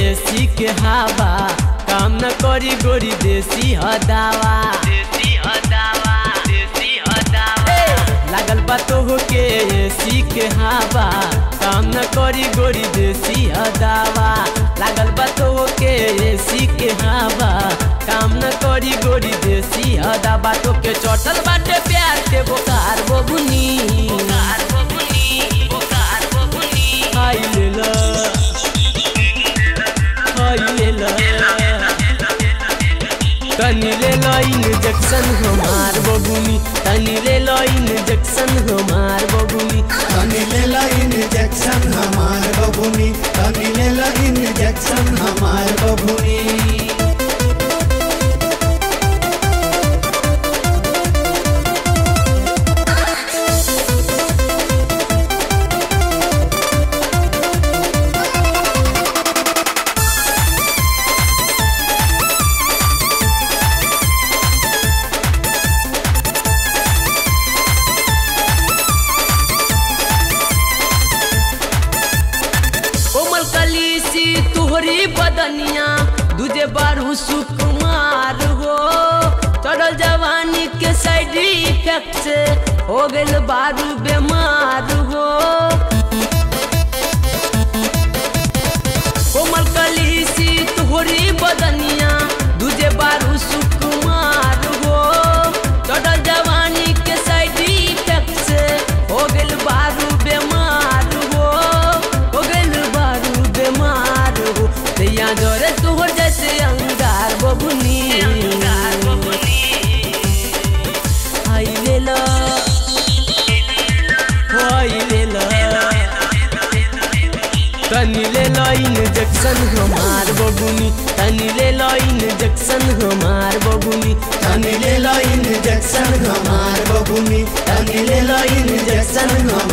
AC के हवा। काम न करी गोरी देसी हदावा देसी हदावा देसी हदावा लागल बा तो के एसी के हवा। काम न करी गोरी देसी हदावा लागल बा तो के एसी के हवा। काम न करी गोरी देसी हदावा तो के चटल बाटे प्यार के बोकार बबुनी। तनी ले लो इंजेक्शन हमार बबुनी तनी ले इंजेक्शन हमार बबुनी तनी ले जक्सन हमार बबुनी तनी ले ला हमार बबुनी बदनिया, दूजे बारू सुकुमार हो। चढ़ल जवानी के साइड इफ़ेक्ट हो गल बारू बीमार हो। जोरे तुहर जैसे अंगार बबुनी। तनी ले लो इंजेक्शन हमार बबुनी। तनी ले लो इंजेक्शन हमार बबुनी। तनी ले ला इंजेक्शन हमार बबुनी। तनी ले ला इंजेक्शन हमार